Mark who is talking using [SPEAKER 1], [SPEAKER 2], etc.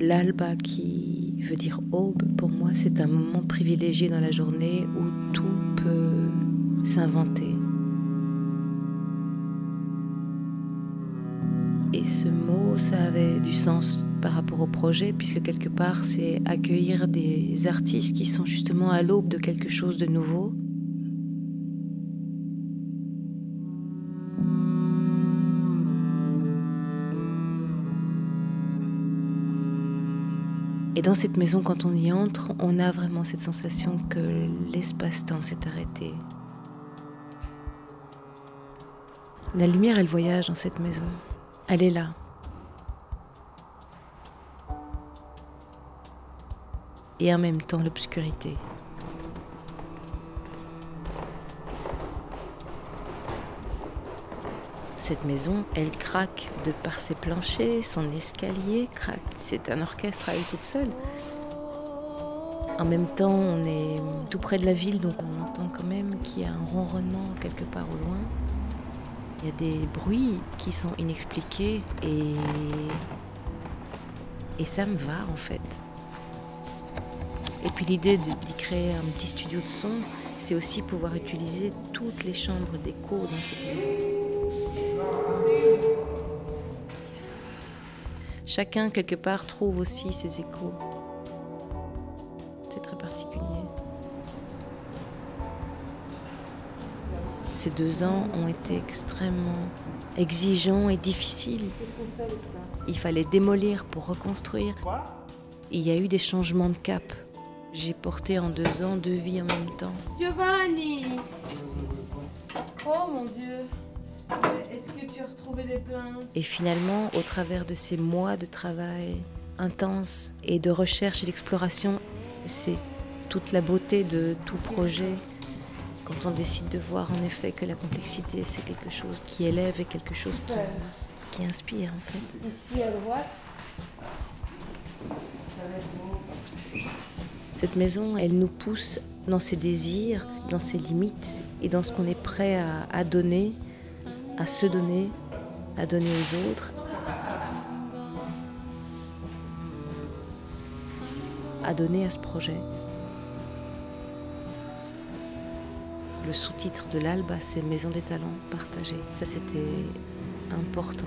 [SPEAKER 1] L'alba qui veut dire aube, pour moi, c'est un moment privilégié dans la journée où tout peut s'inventer. Et ce mot, ça avait du sens par rapport au projet, puisque quelque part, c'est accueillir des artistes qui sont justement à l'aube de quelque chose de nouveau. Et dans cette maison, quand on y entre, on a vraiment cette sensation que l'espace-temps s'est arrêté. La lumière, elle voyage dans cette maison. Elle est là. Et en même temps, l'obscurité. Cette maison, elle craque de par ses planchers, son escalier craque. C'est un orchestre à elle toute seule. En même temps, on est tout près de la ville, donc on entend quand même qu'il y a un ronronnement quelque part au loin. Il y a des bruits qui sont inexpliqués et. Et ça me va en fait. Et puis l'idée d'y créer un petit studio de son, c'est aussi pouvoir utiliser toutes les chambres d'écho dans cette maison. Chacun, quelque part, trouve aussi ses échos. C'est très particulier. Ces deux ans ont été extrêmement exigeants et difficiles. Il fallait démolir pour reconstruire. Il y a eu des changements de cap. J'ai porté en deux ans deux vies en même temps.
[SPEAKER 2] Giovanni Oh mon Dieu est-ce que tu as retrouvé des plaintes?
[SPEAKER 1] Et finalement, au travers de ces mois de travail intense et de recherche et d'exploration, c'est toute la beauté de tout projet. Quand on décide de voir en effet que la complexité, c'est quelque chose qui élève et quelque chose qui, qui inspire en fait.
[SPEAKER 2] Ici à droite,
[SPEAKER 1] Cette maison, elle nous pousse dans ses désirs, dans ses limites et dans ce qu'on est prêt à, donner à se donner, à donner aux autres, à donner à ce projet. Le sous-titre de l'alba, c'est Maison des talents partagés. Ça, c'était important.